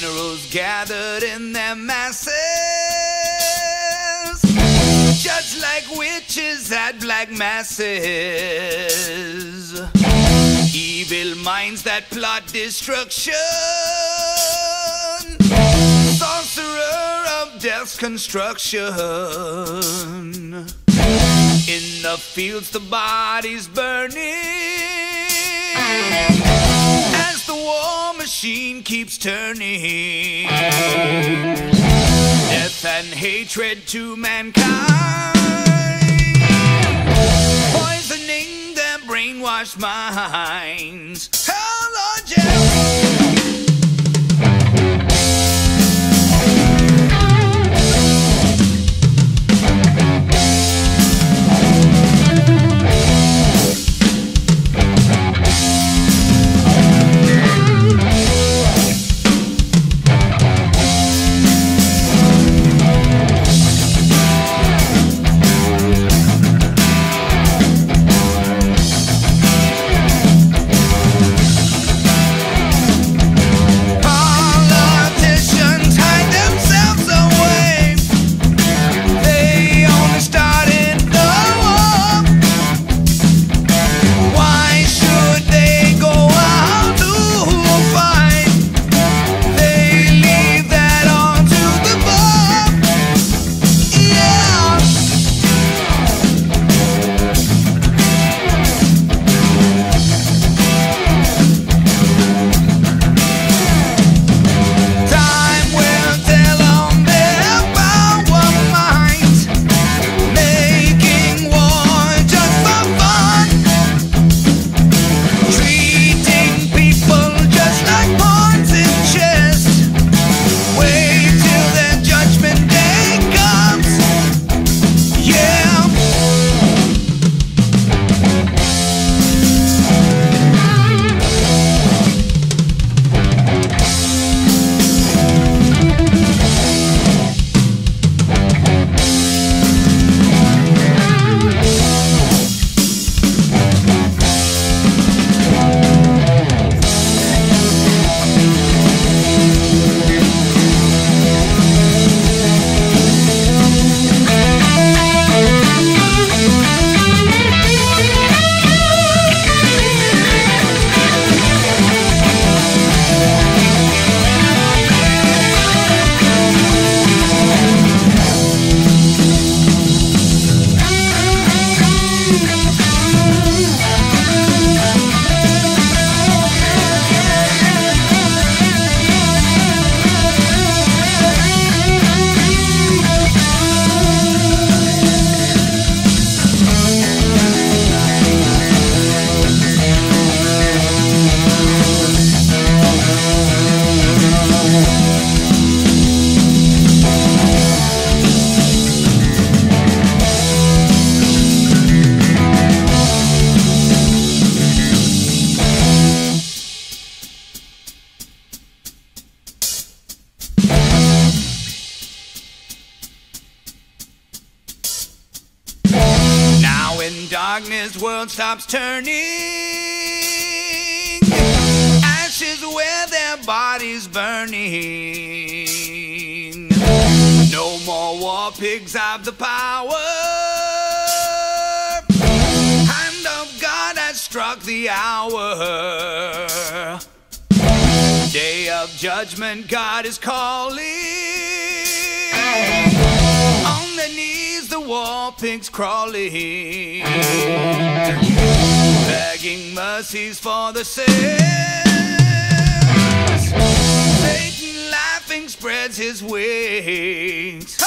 Generals gathered in their masses, just like witches at black masses. Evil minds that plot destruction, sorcerer of death's construction. In the fields, the bodies burning machine keeps turning. Death and hatred to mankind, poisoning their brainwashed minds. Oh, Lord, world stops turning. Ashes where their bodies burning. No more war pigs have the power. Hand of God has struck the hour. Day of judgment, God is calling. On their knees, war pigs crawling, begging mercies for the sins. Satan laughing spreads his wings.